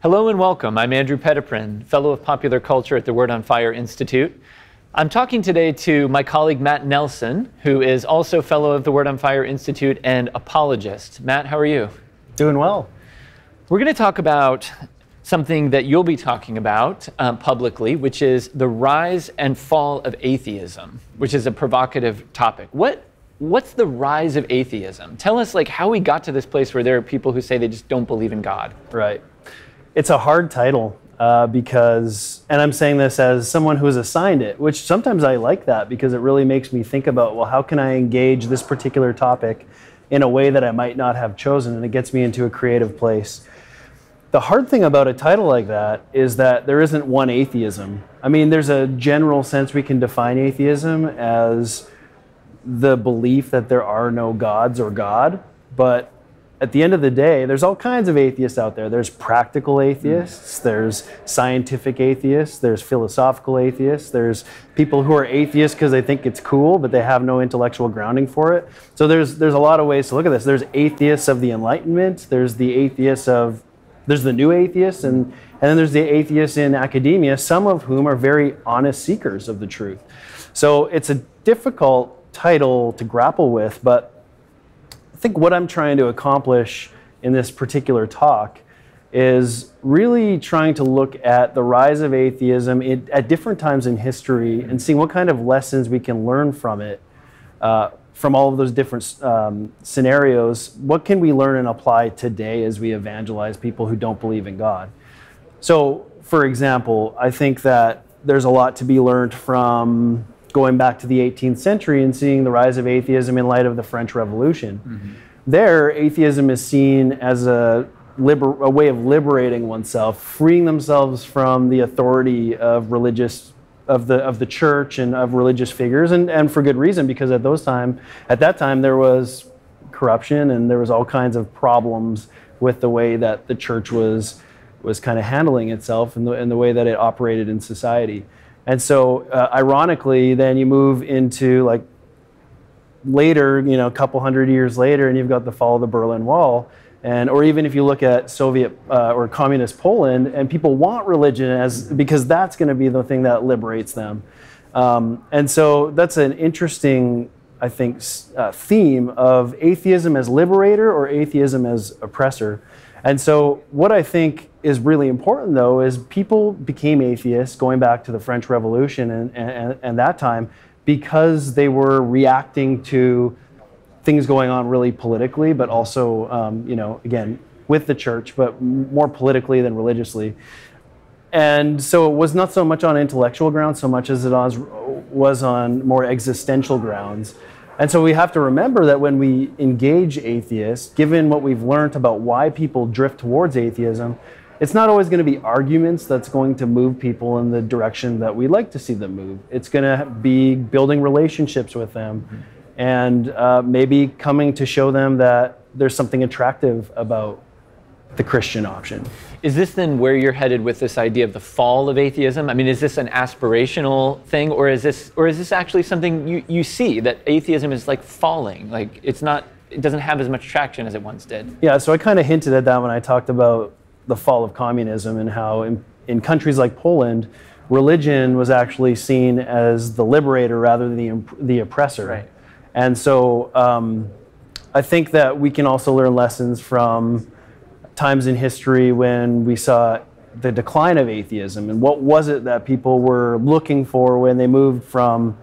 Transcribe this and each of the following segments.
Hello and welcome. I'm Andrew Petiprin, Fellow of Popular Culture at the Word on Fire Institute. I'm talking today to my colleague Matt Nelson, who is also Fellow of the Word on Fire Institute and apologist. Matt, how are you? Doing well. We're going to talk about something that you'll be talking about um, publicly, which is the rise and fall of atheism, which is a provocative topic. What what's the rise of atheism? Tell us like how we got to this place where there are people who say they just don't believe in God. Right. It's a hard title uh, because, and I'm saying this as someone who has assigned it, which sometimes I like that because it really makes me think about, well, how can I engage this particular topic in a way that I might not have chosen? And it gets me into a creative place. The hard thing about a title like that is that there isn't one atheism. I mean, there's a general sense we can define atheism as the belief that there are no gods or God, but at the end of the day, there's all kinds of atheists out there. There's practical atheists, mm. there's scientific atheists, there's philosophical atheists, there's people who are atheists because they think it's cool, but they have no intellectual grounding for it. So there's there's a lot of ways to look at this. There's atheists of the Enlightenment, there's the atheists of there's the new atheists, and, and then there's the atheists in academia, some of whom are very honest seekers of the truth. So it's a difficult title to grapple with, but think what I'm trying to accomplish in this particular talk is really trying to look at the rise of atheism in, at different times in history and seeing what kind of lessons we can learn from it, uh, from all of those different um, scenarios. What can we learn and apply today as we evangelize people who don't believe in God? So, for example, I think that there's a lot to be learned from going back to the 18th century and seeing the rise of atheism in light of the French Revolution. Mm-hmm. There, atheism is seen as a, liber- a way of liberating oneself, freeing themselves from the authority of religious of the of the church and of religious figures, and, and for good reason, because at those time, at that time, there was corruption and there was all kinds of problems with the way that the church was was kind of handling itself and the, and the way that it operated in society. And so, uh, ironically, then you move into like later, you know, a couple hundred years later, and you've got the fall of the Berlin Wall. And, or even if you look at Soviet uh, or communist Poland, and people want religion as because that's going to be the thing that liberates them. Um, and so that's an interesting, I think, uh, theme of atheism as liberator or atheism as oppressor. And so, what I think is really important, though, is people became atheists going back to the French Revolution and, and, and that time because they were reacting to things going on really politically, but also, um, you know, again, with the church, but more politically than religiously. And so it was not so much on intellectual grounds so much as it was, was on more existential grounds. And so we have to remember that when we engage atheists, given what we've learned about why people drift towards atheism, it's not always going to be arguments that's going to move people in the direction that we like to see them move. It's going to be building relationships with them mm-hmm. and uh, maybe coming to show them that there's something attractive about the Christian option. Is this then where you're headed with this idea of the fall of atheism? I mean, is this an aspirational thing, or is this, or is this actually something you, you see that atheism is like falling? Like it's not, it doesn't have as much traction as it once did. Yeah, so I kind of hinted at that when I talked about the fall of communism and how in, in countries like Poland, religion was actually seen as the liberator rather than the, the oppressor. Right. And so um, I think that we can also learn lessons from times in history when we saw the decline of atheism and what was it that people were looking for when they moved from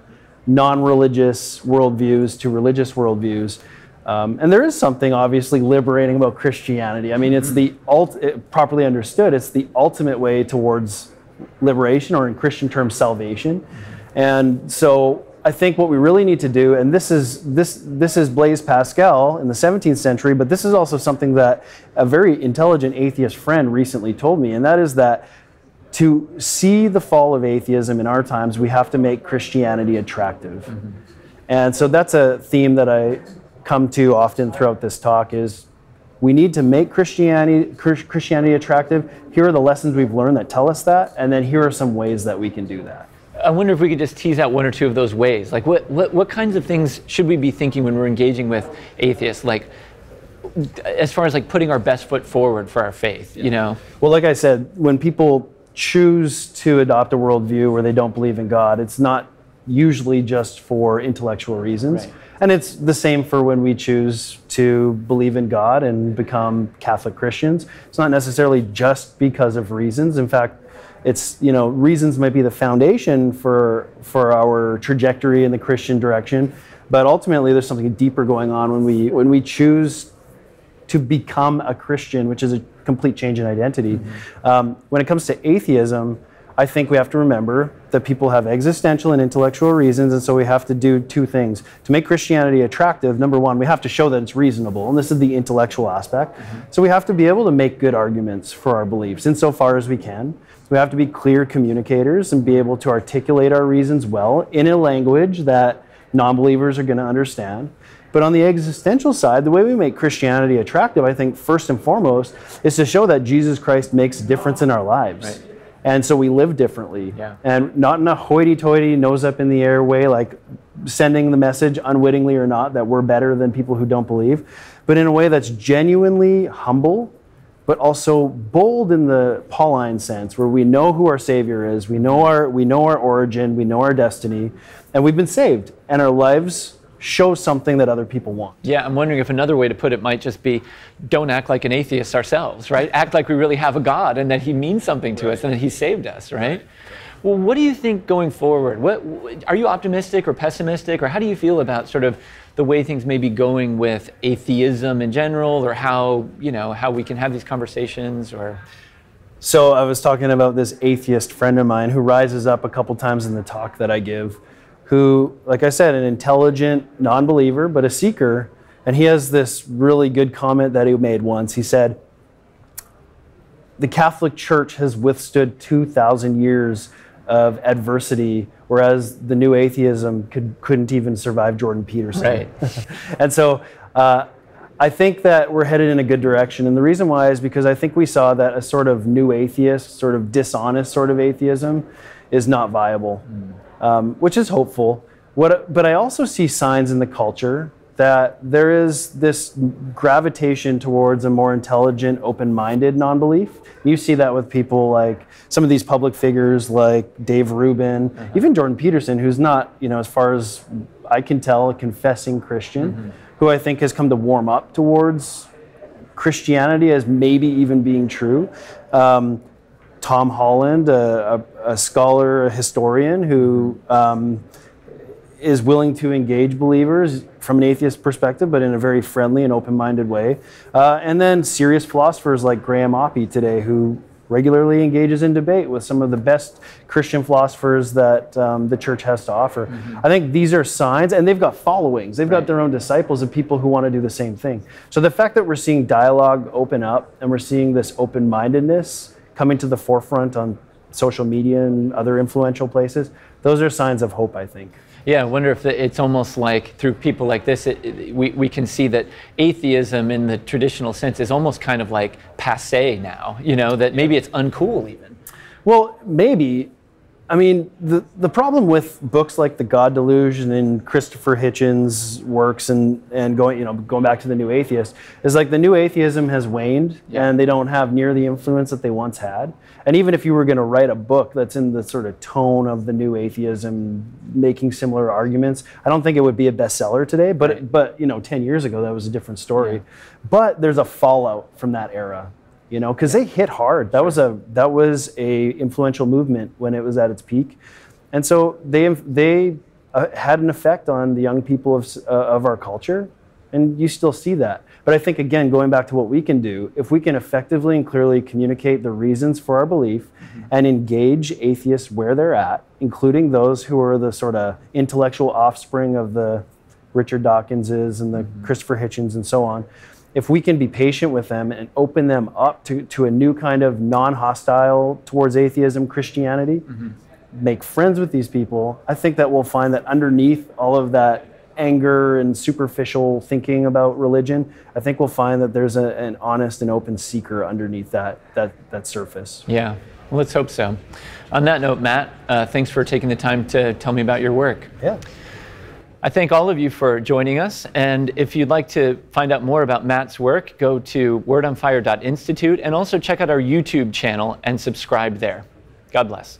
non-religious worldviews to religious worldviews. Um, and there is something obviously liberating about christianity. I mean it's the ult- it, properly understood it's the ultimate way towards liberation or in christian terms salvation. And so I think what we really need to do, and this is this this is Blaise Pascal in the 17th century, but this is also something that a very intelligent atheist friend recently told me, and that is that to see the fall of atheism in our times, we have to make Christianity attractive. Mm-hmm. And so that's a theme that I come to often throughout this talk is we need to make Christianity Christianity attractive. Here are the lessons we've learned that tell us that, and then here are some ways that we can do that. I wonder if we could just tease out one or two of those ways. Like, what, what, what kinds of things should we be thinking when we're engaging with atheists? Like, as far as like putting our best foot forward for our faith, you know? Well, like I said, when people choose to adopt a worldview where they don't believe in God, it's not usually just for intellectual reasons. Right. And it's the same for when we choose to believe in God and become Catholic Christians. It's not necessarily just because of reasons. In fact, it's you know reasons might be the foundation for for our trajectory in the Christian direction, but ultimately there's something deeper going on when we when we choose to become a Christian, which is a complete change in identity. Mm-hmm. Um, when it comes to atheism, I think we have to remember that people have existential and intellectual reasons, and so we have to do two things. To make Christianity attractive, number one, we have to show that it's reasonable, and this is the intellectual aspect. Mm-hmm. So we have to be able to make good arguments for our beliefs insofar as we can. We have to be clear communicators and be able to articulate our reasons well in a language that non believers are going to understand. But on the existential side, the way we make Christianity attractive, I think, first and foremost, is to show that Jesus Christ makes a difference in our lives. Right. And so we live differently. Yeah. And not in a hoity toity, nose up in the air way, like sending the message, unwittingly or not, that we're better than people who don't believe, but in a way that's genuinely humble but also bold in the Pauline sense, where we know who our Savior is, we know our we know our origin, we know our destiny, and we've been saved, and our lives show something that other people want. Yeah, I'm wondering if another way to put it might just be don't act like an atheist ourselves, right? Act like we really have a God and that He means something to us and that He saved us, right? Well, what do you think going forward? What are you optimistic or pessimistic, or how do you feel about sort of the way things may be going with atheism in general, or how you know how we can have these conversations, or so I was talking about this atheist friend of mine who rises up a couple times in the talk that I give, who, like I said, an intelligent non-believer but a seeker, and he has this really good comment that he made once. He said, "The Catholic Church has withstood two thousand years." of adversity, whereas the new atheism could, couldn't even survive Jordan Peterson. Right. and so uh, I think that we're headed in a good direction. And the reason why is because I think we saw that a sort of new atheist, sort of dishonest sort of atheism is not viable, mm. Um, which is hopeful. What, but I also see signs in the culture that there is this gravitation towards a more intelligent, open minded non belief. You see that with people like some of these public figures like Dave Rubin, uh-huh. even Jordan Peterson, who's not, you know, as far as I can tell, a confessing Christian, mm-hmm. who I think has come to warm up towards Christianity as maybe even being true. Um, Tom Holland, a, a, a, scholar, a historian who. Um, is willing to engage believers from an atheist perspective, but in a very friendly and open minded way. Uh, and then serious philosophers like Graham Oppy today, who regularly engages in debate with some of the best Christian philosophers that um, the church has to offer. Mm-hmm. I think these are signs, and they've got followings. They've right. got their own disciples of people who want to do the same thing. So the fact that we're seeing dialogue open up and we're seeing this open mindedness coming to the forefront on social media and other influential places, those are signs of hope, I think. Yeah, I wonder if it's almost like through people like this, it, it, we, we can see that atheism in the traditional sense is almost kind of like passe now, you know, that maybe it's uncool even. Well, maybe, I mean, the, the problem with books like The God Delusion and Christopher Hitchens' works and, and going, you know, going back to the New Atheist is like the New Atheism has waned yeah. and they don't have near the influence that they once had. And even if you were going to write a book that's in the sort of tone of the New Atheism, making similar arguments, I don't think it would be a bestseller today. But, right. but you know, 10 years ago, that was a different story. Yeah. But there's a fallout from that era you know, because they hit hard. That was a that was a influential movement when it was at its peak, and so they they uh, had an effect on the young people of uh, of our culture, and you still see that. But I think again, going back to what we can do, if we can effectively and clearly communicate the reasons for our belief, mm-hmm. and engage atheists where they're at, including those who are the sort of intellectual offspring of the Richard Dawkinses and the mm-hmm. Christopher Hitchens and so on if we can be patient with them and open them up to, to a new kind of non-hostile towards atheism Christianity, mm-hmm. make friends with these people, I think that we'll find that underneath all of that anger and superficial thinking about religion, I think we'll find that there's a, an honest and open seeker underneath that that that surface. Yeah. Well, let's hope so. On that note, Matt, uh, thanks for taking the time to tell me about your work. Yeah. I thank all of you for joining us. And if you'd like to find out more about Matt's work, go to wordonfire.institute and also check out our YouTube channel and subscribe there. God bless.